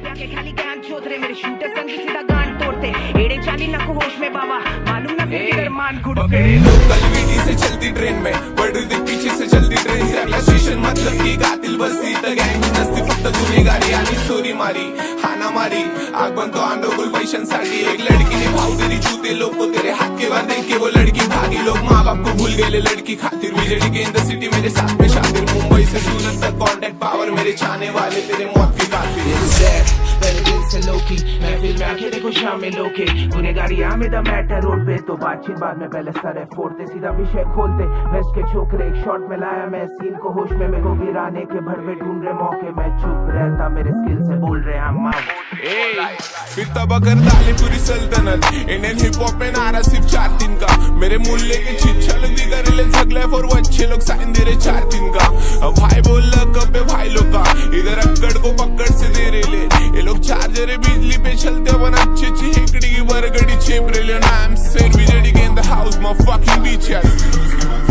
के खाली ज्ञान चोतरे मेरे शूटर संग सीधा गान तोड़ते एड़े चाली न को होश में बाबा मालूम ना फिर किधर मान खुड़ के लोकल वीटी से चलती ट्रेन में पडू दे पीछे से चलती ट्रेन से। अगला स्टेशन मतलब की गातील बसती तर गँग नसती फक्त गुन्हेगारी आणि चोरी मारी हाना मारी। आग बनतो आंदोगुल पैशांसाठी एक लड़की ने भाव तेरी जूते लोग को तेरे हाथ के बाद देख के वो लड़की भागी। लोग माँ बाप को भूल गए लड़की खातिर बिजली के इन द सिटी मेरे साथ में शातिर मुंबई से सूरत तक कांटेक्ट पावर मेरे चाहने वाले तेरे मौत के कातिल। लोकी महफिल में आके देखो शामिल होके गुनेगारी द मैटर रोड पे तो बातचीत बाद में पहले सर फोड़ते, सीधा विषय खोलते। वेस्ट के छोकरे एक शॉट में लाया मैं सीन को होश में, मेरे को गिराने के भड़वे ढूंढ रहे मौके। मैं चुप रहता, मेरे स्किल से बोल रहे हम माँ फिर तब अगर डाली पूरी सल्तनत इंडियन हिप हॉप में नारा सिर्फ़ चार दिन का। मेरे मूल्य के छिछल दिगर ले झगले फॉर वो अच्छे लोग साइन दे रहे चार दिन का। भाई बोल कब चार्जर बिजली पे चलते वन अच्छे अच्छी हेकड़ी की बरगड़ी छे रहे आई एम सेड के in the house my fucking beach